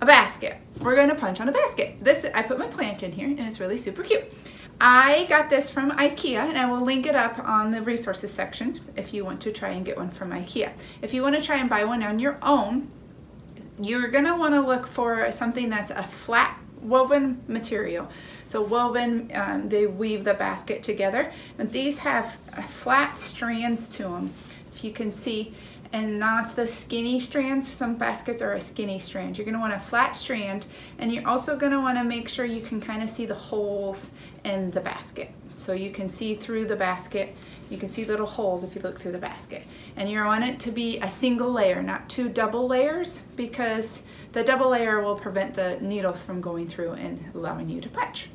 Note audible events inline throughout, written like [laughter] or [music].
a basket. We're gonna punch on a basket. This, I put my plant in here and it's really super cute. I got this from Ikea and I will link it up on the resources section if you want to try and get one from Ikea. If you want to try and buy one on your own, you're going to want to look for something that's a flat woven material. So woven, um, they weave the basket together, and these have flat strands to them, if you can see, and not the skinny strands. Some baskets are a skinny strand. You're gonna want a flat strand, and you're also gonna wanna make sure you can kind of see the holes in the basket. So you can see through the basket, you can see little holes if you look through the basket. And you want it to be a single layer, not two double layers, because the double layer will prevent the needles from going through and allowing you to punch.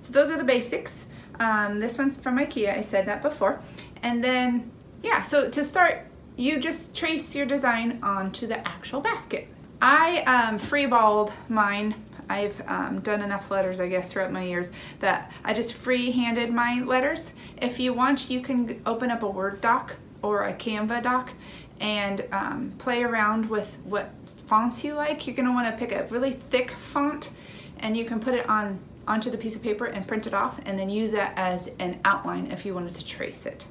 So those are the basics. Um, this one's from Ikea, I said that before. And then, yeah, so to start, you just trace your design onto the actual basket. I um, freeballed mine. I've um, done enough letters, I guess, throughout my years that I just free-handed my letters. If you want, you can open up a Word doc or a Canva doc and um, play around with what fonts you like. You're going to want to pick a really thick font and you can put it on onto the piece of paper and print it off and then use that as an outline if you wanted to trace it.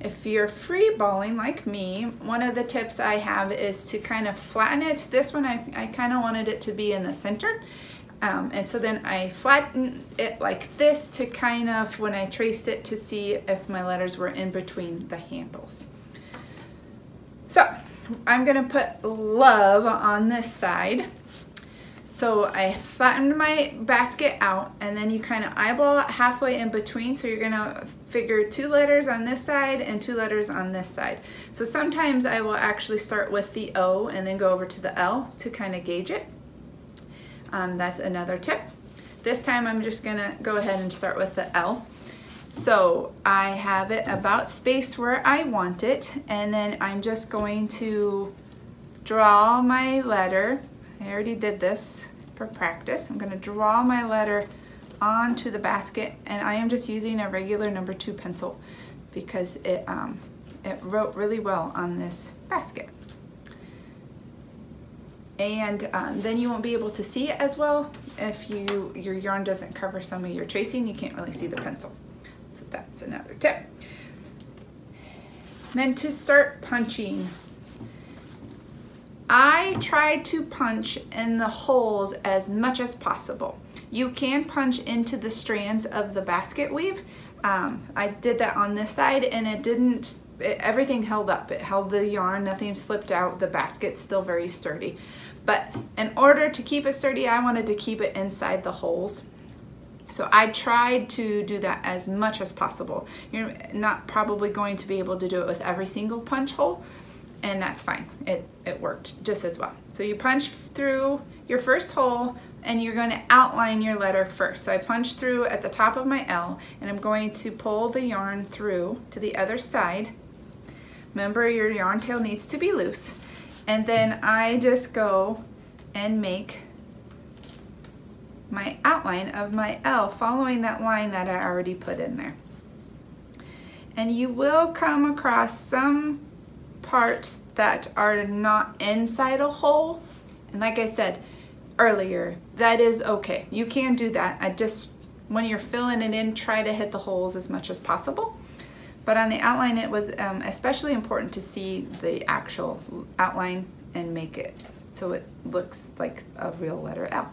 If you're free balling like me, one of the tips I have is to kind of flatten it. This one I, I kind of wanted it to be in the center. Um, and so then I flatten it like this to kind of, when I traced it, to see if my letters were in between the handles. So I'm gonna put love on this side. So I flattened my basket out and then you kind of eyeball it halfway in between. So you're gonna figure two letters on this side and two letters on this side. So sometimes I will actually start with the O and then go over to the L to kind of gauge it. Um, that's another tip. This time I'm just gonna go ahead and start with the L. So I have it about spaced where I want it and then I'm just going to draw my letter I already did this for practice. I'm gonna draw my letter onto the basket and I am just using a regular number two pencil because it, um, it wrote really well on this basket. And um, then you won't be able to see it as well if you your yarn doesn't cover some of your tracing, you can't really see the pencil. So that's another tip. Then to start punching I try to punch in the holes as much as possible. You can punch into the strands of the basket weave. Um, I did that on this side and it didn't, it, everything held up. It held the yarn, nothing slipped out. The basket's still very sturdy. But in order to keep it sturdy, I wanted to keep it inside the holes. So I tried to do that as much as possible. You're not probably going to be able to do it with every single punch hole, and that's fine. It, it worked just as well. So you punch through your first hole and you're going to outline your letter first. So I punch through at the top of my L and I'm going to pull the yarn through to the other side. Remember your yarn tail needs to be loose. And then I just go and make my outline of my L following that line that I already put in there. And you will come across some parts that are not inside a hole. And like I said earlier, that is okay. You can do that. I just, when you're filling it in, try to hit the holes as much as possible. But on the outline, it was um, especially important to see the actual outline and make it so it looks like a real letter L.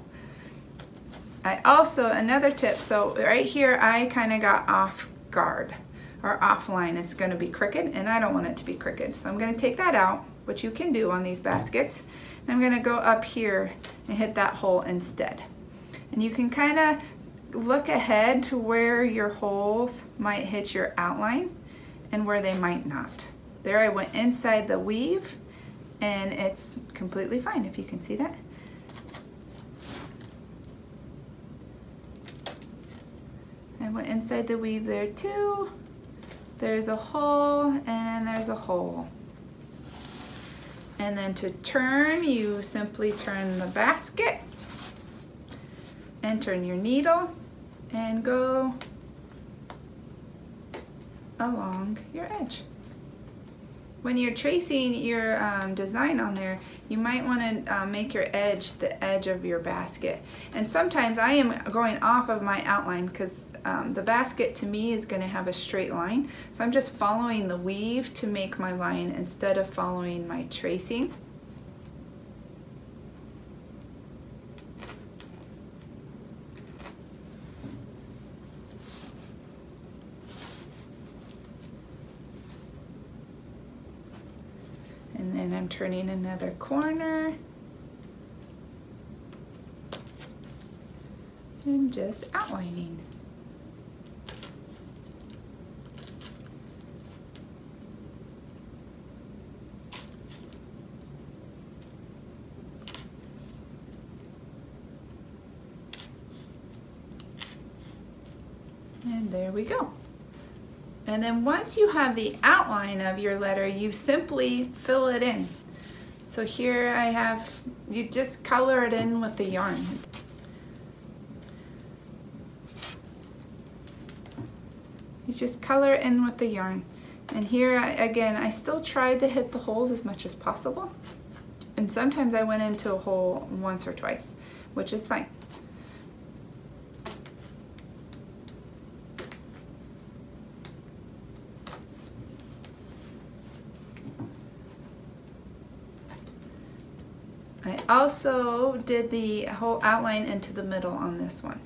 I also, another tip, so right here, I kind of got off guard or offline, it's gonna be crooked and I don't want it to be crooked. So I'm gonna take that out, which you can do on these baskets. And I'm gonna go up here and hit that hole instead. And you can kind of look ahead to where your holes might hit your outline and where they might not. There I went inside the weave and it's completely fine if you can see that. I went inside the weave there too there's a hole, and then there's a hole. And then to turn, you simply turn the basket and turn your needle and go along your edge. When you're tracing your um, design on there, you might want to uh, make your edge the edge of your basket. And sometimes I am going off of my outline because um, the basket to me is going to have a straight line. So I'm just following the weave to make my line instead of following my tracing. and then I'm turning another corner and just outlining. And there we go. And then once you have the outline of your letter, you simply fill it in. So here I have, you just color it in with the yarn. You just color it in with the yarn. And here, I, again, I still tried to hit the holes as much as possible. And sometimes I went into a hole once or twice, which is fine. I also did the whole outline into the middle on this one.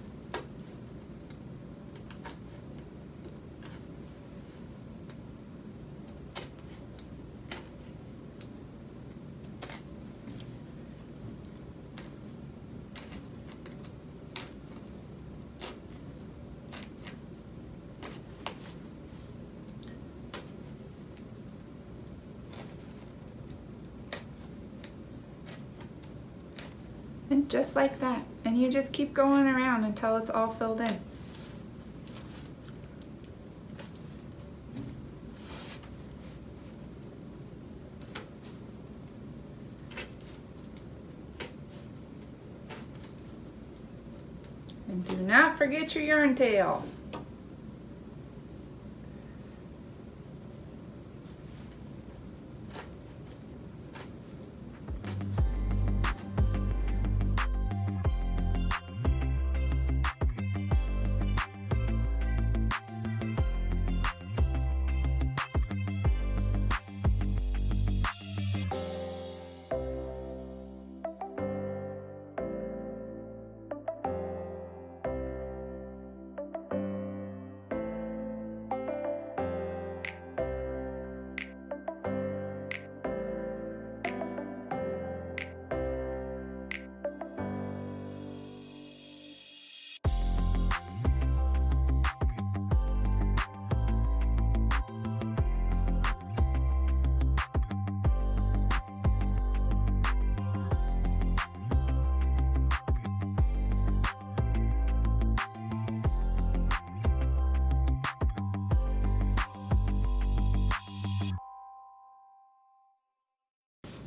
And [laughs] just like that. And you just keep going around until it's all filled in. And do not forget your yarn tail.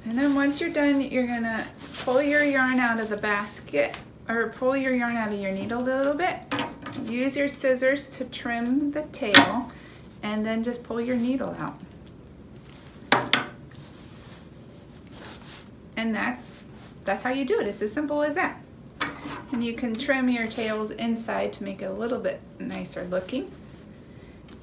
And then once you're done, you're gonna pull your yarn out of the basket or pull your yarn out of your needle a little bit. Use your scissors to trim the tail and then just pull your needle out. And that's, that's how you do it. It's as simple as that. And you can trim your tails inside to make it a little bit nicer looking.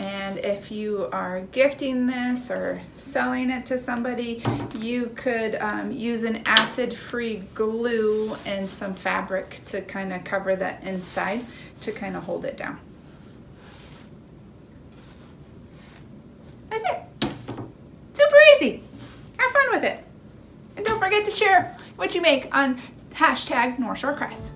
And if you are gifting this or selling it to somebody, you could um, use an acid-free glue and some fabric to kind of cover that inside to kind of hold it down. That's it. Super easy. Have fun with it. And don't forget to share what you make on hashtag North Shore Crafts.